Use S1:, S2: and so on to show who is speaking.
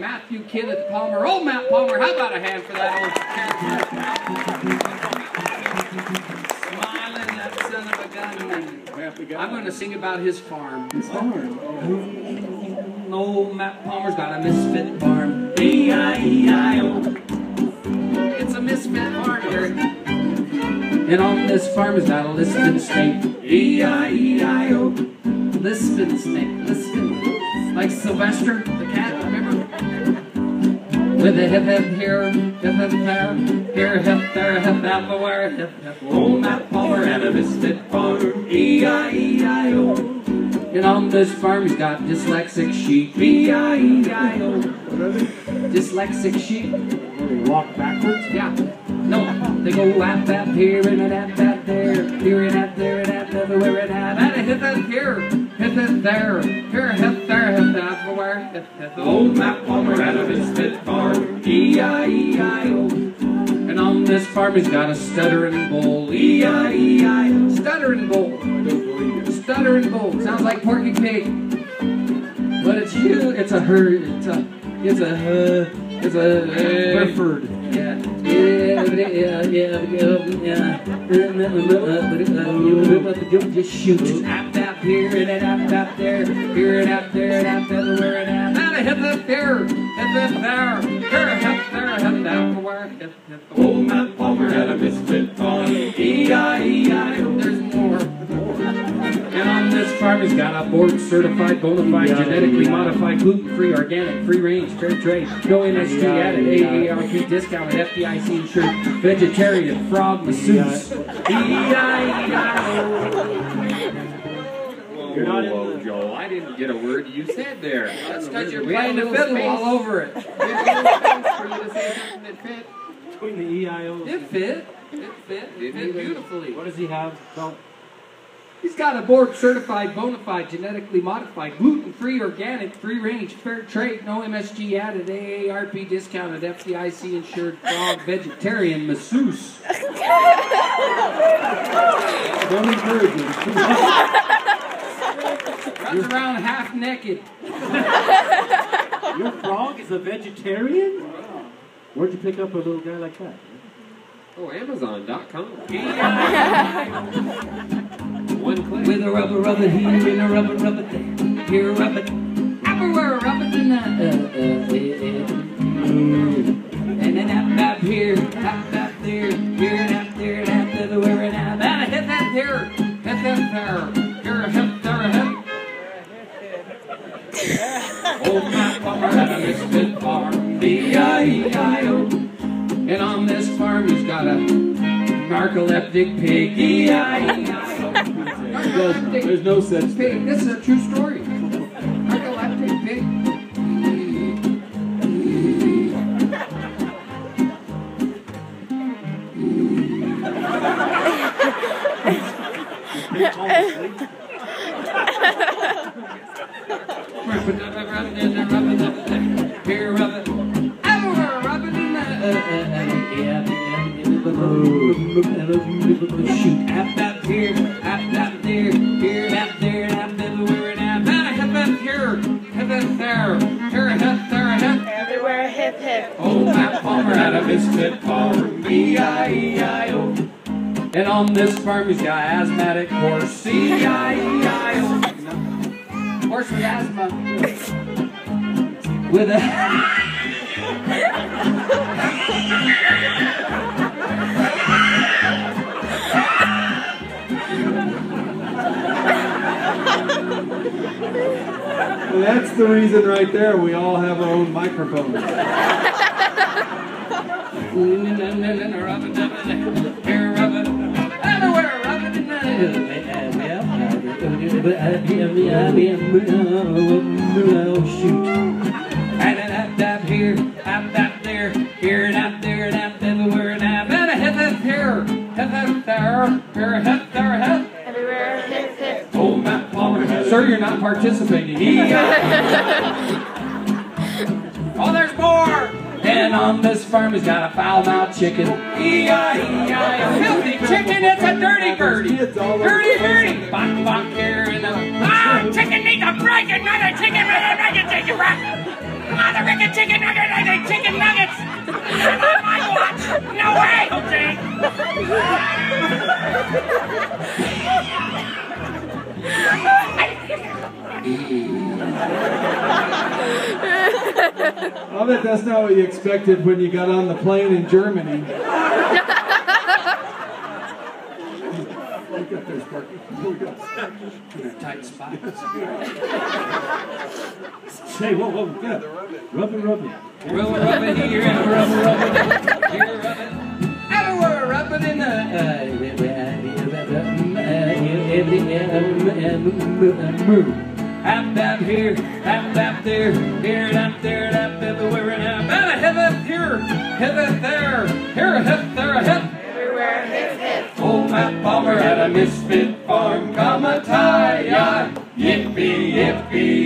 S1: Matthew Kenneth Palmer. Old Matt Palmer, how about a hand for that old Smiling, that son of a gun. I'm going to sing about his farm.
S2: His farm.
S1: Old Matt Palmer's got a misfit farm. E-I-E-I-O. It's a misfit farm, Eric. And on this farm is got a lisping snake. E-I-E-I-O. Lisping snake. Lisping. Like Sylvester the cat? With a hip hip here, hip hip there, here hip there, hip everywhere, hip hip. Old Matt Palmer had a misfit farm. E-I-E-I-O. And on this farm he's got dyslexic sheep. E-I-E-I-O. Dyslexic sheep.
S2: Walk backwards.
S1: Yeah. No, they go lap that here and a that there, here and that there and that everywhere and that. And a hit that here, hit that there, here, hit there, that everywhere. Hit, hit. Old Matt Palmer had a misfit farm, E-I-E-I-O. And on this farm he's got a stuttering bull, E-I-E-I-O. Stuttering bull,
S2: I don't believe it.
S1: stuttering bull. Sounds like Porky Pig. But it's you, it's a her, it's a, it's a, uh, it's a, uh,
S2: Clifford.
S1: yeah, yeah, yeah, yeah, yeah. yeah. Just shoot. Up, up here, and up, up there, here and up there, and up everywhere, and up. And a hip, hip here, hip, hip there, here, hip there, hip everywhere, hip, hip. Old Matt Palmer had a misfit farm. E-I-E-I-O. There's more. And on this farm, he's got a board certified, bona fide, genetically modified, gluten free, organic, free range, fair trade, no MSG added, AARP discounted, FDIC insured, vegetarian, frog masseuse. E-I-E-I-O.
S2: You're not in
S3: Whoa,
S2: the-
S3: Joel. I didn't get a word you said there.
S1: That's because you're
S3: We had
S1: playing the fiddle
S3: space.
S1: all over it.
S3: We had a little space for you to say something that fit.
S2: Between the EIOs.
S1: It fit. It fit. It
S3: Didn't
S1: fit beautifully.
S2: What does he have? Don't.
S1: He's got a board certified, bona fide, genetically modified, gluten free, organic, free range, fair trade, no MSG added, AARP discounted, FDIC insured, frog, vegetarian, masseuse.
S2: Don't encourage him.
S1: Runs around half naked.
S2: Your frog is a vegetarian? Where'd you pick up a little guy like that?
S3: Oh, Amazon.com. One click.
S1: With a rubber, rubber here and a rubber, rubber there. Here, rubber, everywhere, rubber tonight. Uh, uh, uh. And then up, up here, up, up there, here and up there, and up everywhere and up. And a hip, hip here, hip, hip there. Hip. Old Matt Palmer had a misfit farm, B-I-E-I-O. And on this farm he's got a narcoleptic pig, E-I-E-I-O. Narcoleptic
S2: There's no such
S1: pig.
S2: thing.
S1: This is a true story. Narcoleptic pig. Here, rub it. Everywhere, rub it in the. Uh, uh, uh, yeah, yeah, Shoot, up, up here, up, up there, here, up there, up everywhere, and up. Hip, hip here, hip, hip there, here, hip, there, hip.
S4: Everywhere, hip hip.
S1: Old Matt Palmer had a misfit farm, B-I-E-I-O. And on this farm he's got asthmatic horse, C-I-E-I-O. Horse with asthma. With a...
S2: That's the reason right there we all have our own microphones.
S1: Here, rub it. Everywhere, rub it in the... Shoot. And then up, up here, up there, here and up there, and up everywhere, and up. And a hip, hip here, hip, hip there, here, hip there, hip.
S4: Everywhere, hip hip.
S1: Oh, Matt Palmer. Sir, you're not participating. And on this farm, he's got a foul-mouthed chicken. E-I-E-I-O. Filthy chicken, it's a dirty birdie. Dirty birdie. Bok, bok here in the... Ah, chicken needs a break. Another chicken, another chicken, chicken break. Mother Ricket chicken nugget, I say chicken nuggets! Not on my watch! No way, Jose!
S2: I'll bet that's not what you expected when you got on the plane in Germany. Look Sparky. We go.
S1: In a tight spot.
S2: Hey, whoa, whoa, get. Rub it, rub it.
S1: We'll rub it here and rub it, rub it here, rub it. And we're rubbing in the. Hap that here, hap that there, here, that there, that everywhere, and hap. And a hip hip here, hip there, here a hip, there a hip.
S4: Everywhere, hip, hip.
S1: Old Matt Palmer at a misfit farm, come a tie, yippee, yippee,